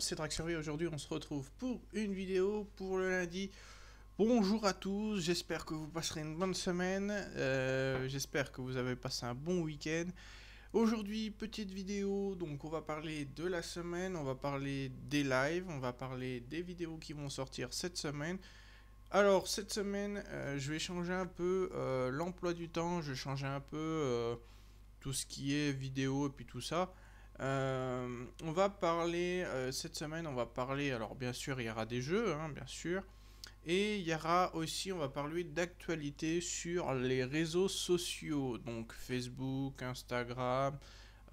c'est Drac Aujourd'hui, on se retrouve pour une vidéo pour le lundi. Bonjour à tous, j'espère que vous passerez une bonne semaine. Euh, j'espère que vous avez passé un bon week-end. Aujourd'hui, petite vidéo, donc on va parler de la semaine, on va parler des lives, on va parler des vidéos qui vont sortir cette semaine. Alors, cette semaine, euh, je vais changer un peu euh, l'emploi du temps, je vais changer un peu tout ce qui est vidéo et puis tout ça. Euh, on va parler, euh, cette semaine, on va parler, alors bien sûr, il y aura des jeux, hein, bien sûr. Et il y aura aussi, on va parler d'actualité sur les réseaux sociaux, donc Facebook, Instagram,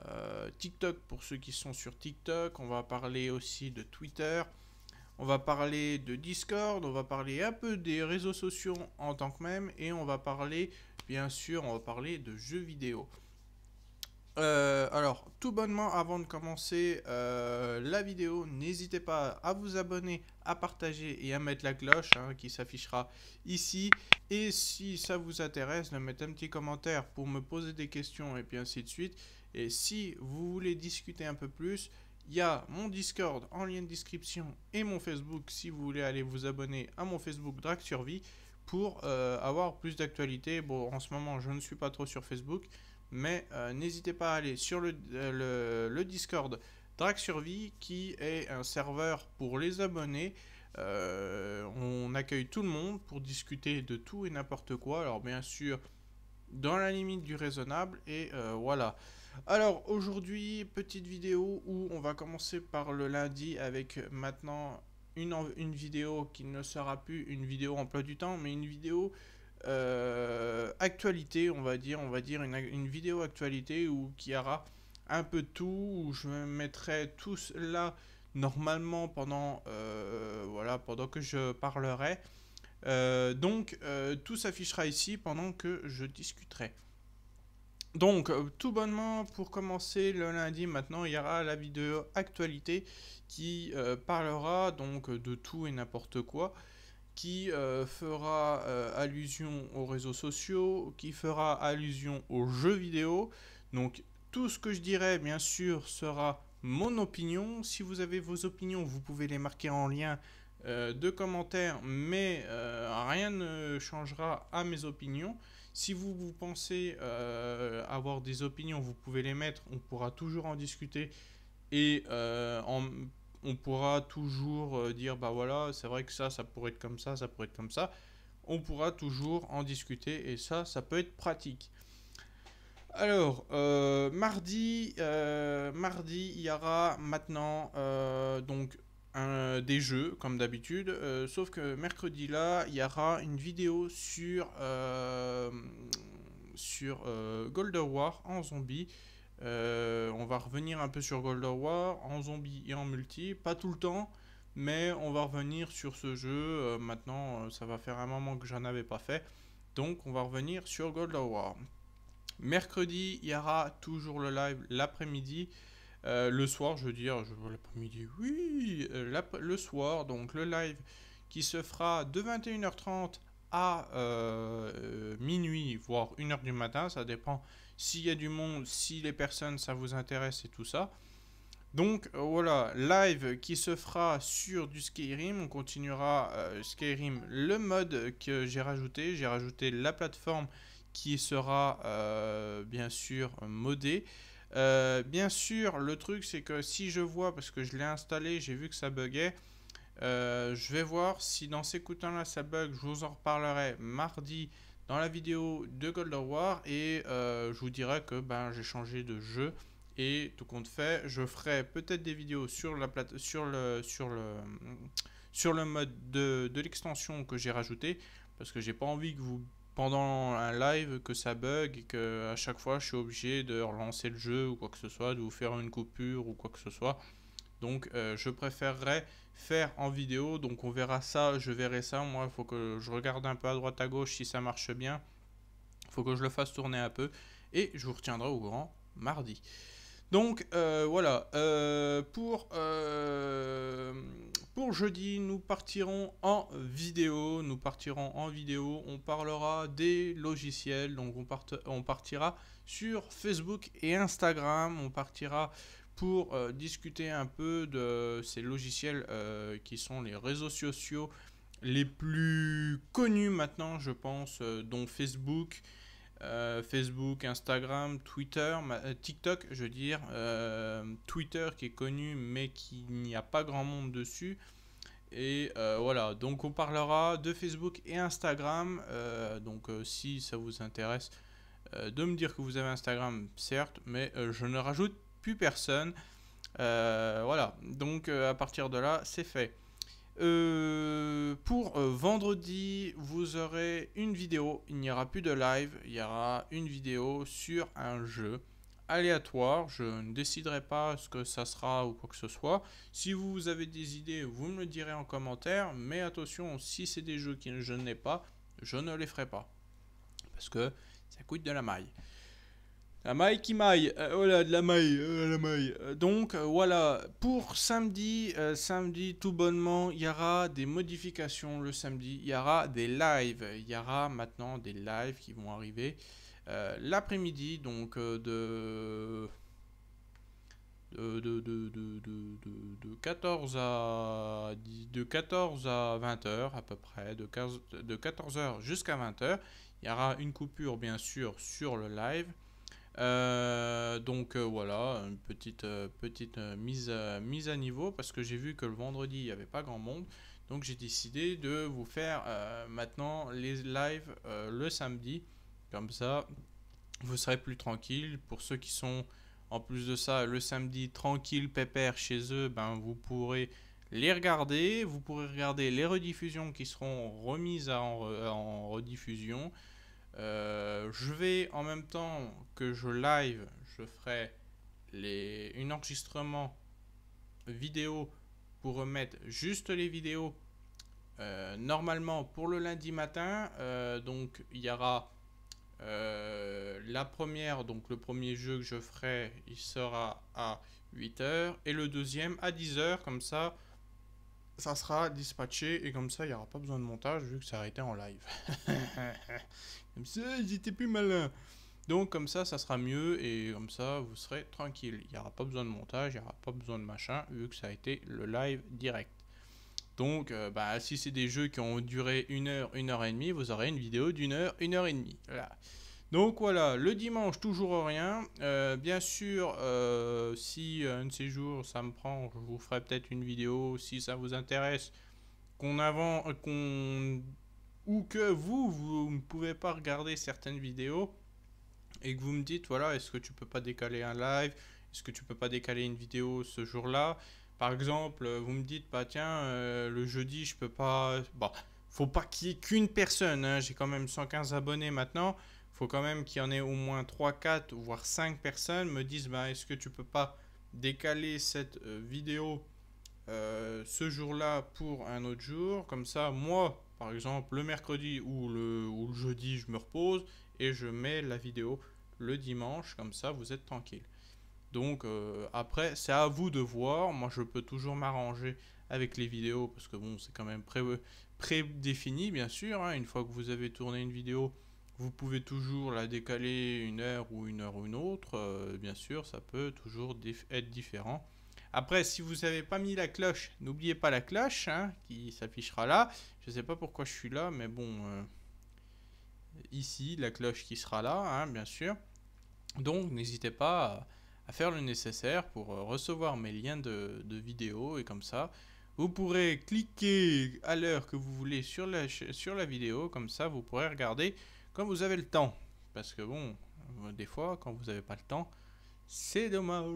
euh, TikTok pour ceux qui sont sur TikTok. On va parler aussi de Twitter. On va parler de Discord, on va parler un peu des réseaux sociaux en tant que même, et on va parler, bien sûr, on va parler de jeux vidéo. Euh, alors, tout bonnement, avant de commencer euh, la vidéo, n'hésitez pas à vous abonner, à partager et à mettre la cloche hein, qui s'affichera ici. Et si ça vous intéresse, de mettre un petit commentaire pour me poser des questions et puis ainsi de suite. Et si vous voulez discuter un peu plus, il y a mon Discord en lien de description et mon Facebook si vous voulez aller vous abonner à mon Facebook Drag Survie pour euh, avoir plus d'actualité. Bon, en ce moment, je ne suis pas trop sur Facebook. Mais euh, n'hésitez pas à aller sur le, euh, Discord Drag Survie qui est un serveur pour les abonnés. Euh, on accueille tout le monde pour discuter de tout et n'importe quoi. Alors bien sûr, dans la limite du raisonnable. Et voilà. Alors aujourd'hui, petite vidéo où on va commencer par le lundi avec maintenant une, une vidéo qui ne sera plus une vidéo emploi du temps, mais une vidéo euh, actualité, on va dire, on va dire une, vidéo actualité où qui aura un peu tout, je mettrai tout cela normalement pendant, euh, voilà, pendant que je parlerai. Euh, donc tout s'affichera ici pendant que je discuterai. Donc tout bonnement pour commencer le lundi maintenant il y aura la vidéo actualité qui parlera donc de tout et n'importe quoi qui euh, fera euh, allusion aux réseaux sociaux, qui fera allusion aux jeux vidéo. Donc tout ce que je dirai, bien sûr, sera mon opinion. Si vous avez vos opinions, vous pouvez les marquer en lien euh, de commentaires, mais rien ne changera à mes opinions. Si vous, vous pensez avoir des opinions, vous pouvez les mettre, on pourra toujours en discuter et en on pourra toujours euh, dire bah voilà, c'est vrai que ça, ça pourrait être comme ça, ça pourrait être comme ça. On pourra toujours en discuter et ça, ça peut être pratique. Alors, euh, mardi, euh, mardi, il y aura maintenant donc un, des jeux comme d'habitude, sauf que mercredi là, il y aura une vidéo sur sur Gold War en zombie. Euh, on va revenir un peu sur Gold War en zombie et en multi, pas tout le temps, mais on va revenir sur ce jeu. Euh, maintenant, euh, ça va faire un moment que j'en avais pas fait, donc on va revenir sur Gold War. Mercredi, il y aura toujours le live l'après-midi. le soir, je veux dire, je l'après-midi, oui, le soir, donc le live qui se fera de 21h30 à minuit, voire 1h du matin, ça dépend s'il y a du monde, si les personnes, ça vous intéresse et tout ça. Donc euh, voilà, live qui se fera sur du Skyrim. On continuera euh, Skyrim, le mode que j'ai rajouté. J'ai rajouté la plateforme qui sera euh, bien sûr modée. bien sûr, le truc c'est que si je vois, parce que je l'ai installé, j'ai vu que ça buguait. je vais voir si dans ces coups là ça bug. Je vous en reparlerai mardi dans la vidéo de Gold War et euh, je vous dirai que ben, j'ai changé de jeu et tout compte fait, je ferai peut-être des vidéos sur, la plate sur, le, sur, le, sur le mode de, de l'extension que j'ai rajouté parce que j'ai pas envie que vous pendant un live que ça bug et que à chaque fois je suis obligé de relancer le jeu ou quoi que ce soit, de vous faire une coupure ou quoi que ce soit. Donc euh, je préférerais faire en vidéo. Donc on verra ça, je verrai ça. Moi, il faut que je regarde un peu à droite à gauche si ça marche bien. Il faut que je le fasse tourner un peu. Et je vous retiendrai au grand mardi. Donc euh, voilà, euh, pour, jeudi, nous partirons en vidéo. Nous partirons en vidéo. On parlera des logiciels. Donc on, on partira sur Facebook et Instagram. On partira pour discuter un peu de ces logiciels qui sont les réseaux sociaux les plus connus maintenant, je pense, dont Facebook, Facebook, Instagram, Twitter, TikTok, je veux dire, Twitter qui est connu mais qui n'y a pas grand monde dessus. Et euh, voilà, donc on parlera de Facebook et Instagram. Euh, donc euh, si ça vous intéresse de me dire que vous avez Instagram, certes, mais je ne rajoute personne. voilà, donc à partir de là, c'est fait. pour vendredi, vous aurez une vidéo. Il n'y aura plus de live, il y aura une vidéo sur un jeu aléatoire. Je ne déciderai pas ce que ça sera ou quoi que ce soit. Si vous avez des idées, vous me le direz en commentaire. Mais attention, si c'est des jeux que je n'ai pas, je ne les ferai pas. Parce que ça coûte de la maille. La maille qui maille. Euh, oh de la maille. Euh, la maille. Euh, donc voilà, pour samedi, samedi tout bonnement, il y aura des modifications le samedi. Il y aura des lives. Il y aura maintenant des lives qui vont arriver. Euh, l'après-midi, donc euh, de de, de, de, de, 14 à de 14 à 20 heures à peu près, de, 15, de 14 heures jusqu'à 20 heures. Il y aura une coupure bien sûr sur le live. Euh, donc voilà, une petite, petite mise, mise à niveau parce que j'ai vu que le vendredi il n'y avait pas grand monde. Donc j'ai décidé de vous faire maintenant les lives le samedi comme ça, vous serez plus tranquille. Pour ceux qui sont en plus de ça le samedi tranquille, pépère chez eux, ben vous pourrez les regarder. Vous pourrez regarder les rediffusions qui seront remises en, rediffusion. Euh, je vais en même temps que je live, je ferai les, un enregistrement vidéo pour remettre juste les vidéos. Euh, normalement pour le lundi matin, euh, donc il y aura la première, donc le premier jeu que je ferai, il sera à 8h. Et le deuxième à 10h, comme ça, ça sera dispatché. Et comme ça, il n'y aura pas besoin de montage vu que ça a été en live. comme ça, ils étaient plus malins. Donc comme ça, ça sera mieux et comme ça, vous serez tranquille. Il n'y aura pas besoin de montage, il n'y aura pas besoin de machin, vu que ça a été le live direct. Donc, euh, bah, si c'est des jeux qui ont duré une heure, une heure et demie, vous aurez une vidéo d'une heure, une heure et demie. Donc voilà, le dimanche, toujours rien. Euh, bien sûr, euh, si un de ces jours ça me prend, je vous ferai peut-être une vidéo si ça vous intéresse. Qu'on avant, qu'on ou que vous, vous ne pouvez pas regarder certaines vidéos et que vous me dites voilà, est-ce que tu peux pas décaler un live? Est-ce que tu peux pas décaler une vidéo ce jour-là? Par exemple, vous me dites, bah tiens, euh, le jeudi, je peux pas. Bon, faut pas qu'il y ait qu'une personne. Hein. J'ai quand même 115 abonnés maintenant. Faut quand même qu'il y en ait au moins 3, 4, voire 5 personnes me disent, bah est-ce que tu peux pas décaler cette euh, vidéo euh, ce jour-là pour un autre jour? Comme ça, moi, par exemple, le mercredi ou le, jeudi, je me repose et je mets la vidéo le dimanche. Comme ça, vous êtes tranquille. Donc euh, après, c'est à vous de voir. Moi, je peux toujours m'arranger avec les vidéos parce que bon, c'est quand même pré prédéfini, bien sûr. Hein. Une fois que vous avez tourné une vidéo, vous pouvez toujours la décaler une heure ou une heure ou une autre. Euh, bien sûr, ça peut toujours être différent. Après, si vous n'avez pas mis la cloche, n'oubliez pas la cloche hein, qui s'affichera là. Je ne sais pas pourquoi je suis là, mais bon, euh, ici, la cloche qui sera là, hein, bien sûr. Donc, n'hésitez pas à faire le nécessaire pour euh, recevoir mes liens de, de vidéo et comme ça vous pourrez cliquer à l'heure que vous voulez sur la, sur la vidéo comme ça vous pourrez regarder quand vous avez le temps parce que bon euh, des fois quand vous n'avez pas le temps c'est dommage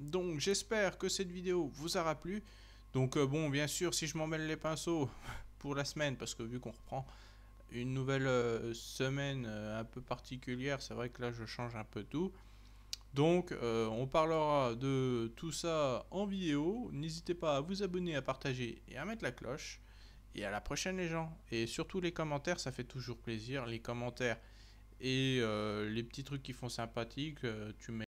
donc j'espère que cette vidéo vous aura plu donc euh, bon bien sûr si je m'en mêle les pinceaux pour la semaine parce que vu qu'on reprend une nouvelle semaine un peu particulière c'est vrai que là je change un peu tout donc, euh, on parlera de tout ça en vidéo. N'hésitez pas à vous abonner, à partager et à mettre la cloche. Et à la prochaine les gens. Et surtout les commentaires, ça fait toujours plaisir. Les commentaires et euh, les petits trucs qui font sympathique, euh, tu mets